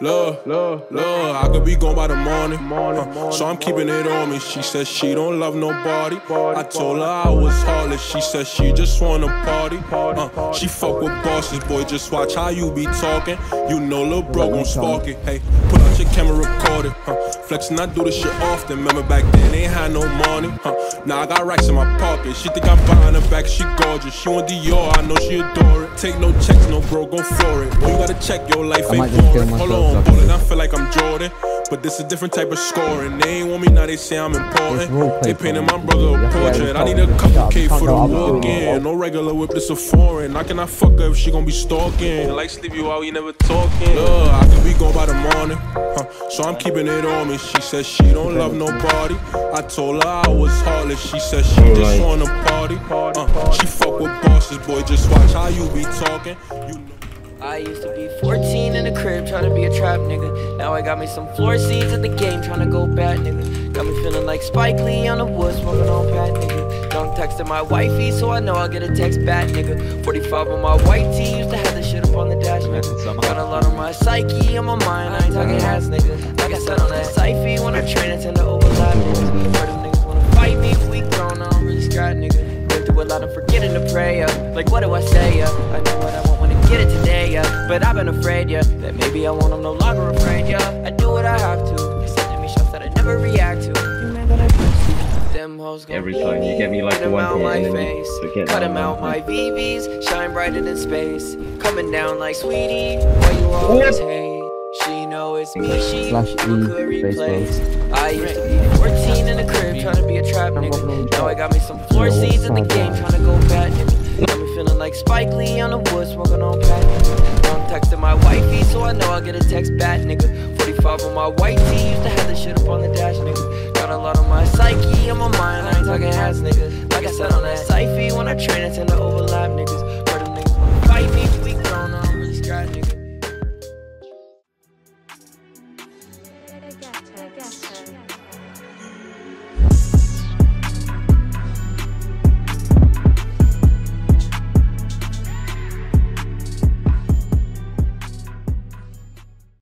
Love, love, love, I could be gone by the morning. Uh, so I'm keeping it on me. She says she don't love nobody. I told her I was heartless. She says she just wanna party. Uh, she fuck with bosses, boy. Just watch how you be talking. You know, lil' bro gon' spark it. Hey, put out your camera, record it. Huh? Flexing, I do this shit often. Remember back then, ain't had no money. Huh? Now I got racks in my pocket. She think I'm buying her back. She gorgeous. She want Dior. I know she adore it. Take no checks, no bro, gon' floor it. You gotta check your life ain't boring. Hold on on ballin', I feel like I'm Jordan. But this a different type of scoring. They ain't want me now, they say I'm important. They painted my brother a portrait. I need a couple K for the walk in. No regular whip, this a foreign. I cannot fuck her if she gon' be stalking. Like sleep you out, you never talking. Yeah, I could be gone by the morning. Huh. So I'm keeping it on me. She says she don't love nobody. I told her I was heartless. She says she just wanna party. Uh, she fuck with bosses, boy. Just watch how you be talking. You know I used to be 14 in the crib trying to be a trap nigga. Now I got me some floor seats at the game trying to go bad nigga. Got me feeling like Spike Lee on the wood smoking on pat nigga. Don't texting my wifey so I know I'll get a text back nigga. 45 on my white tee used to have the shit up on the dash nigga. Got a lot on my psyche on my mind, I ain't talking ass nigga. Like I said on that Syfy when I train it tend to overlap niggas. Heard them niggas wanna fight me, we grown, I don't really scrap nigga. Been through a lot of forgetting to pray, uh. Like what do I say, uh? I know what I want I get it today, yeah. But I've been afraid, yeah. That maybe I won't, I'm no longer afraid, yeah. I do what I have to. Sending me shots that I never react to. You man that I Them hoes Every time you get me like the one my face. Cut them out my VVs, shine brighter than space. Coming down like sweetie, why you always hate? She know it's me, she Slash could replace. I used to be 14 in the crib trying to be a trap nigga. Now I got me some floor seats in the game trying to go bad like Spike Lee on the wood smoking on nigga. I'm texting my wifey so I know I'll get a text back nigga. 45 on my white tee used to have the shit up on the dash nigga. Got a lot on my psyche on my mind, I ain't talking ass nigga. Like I said on that Syfy when I train I tend to overlap niggas. Heard them niggas wanna fight me, we grown, I don't really scratch nigga. Ghetto, ghetto.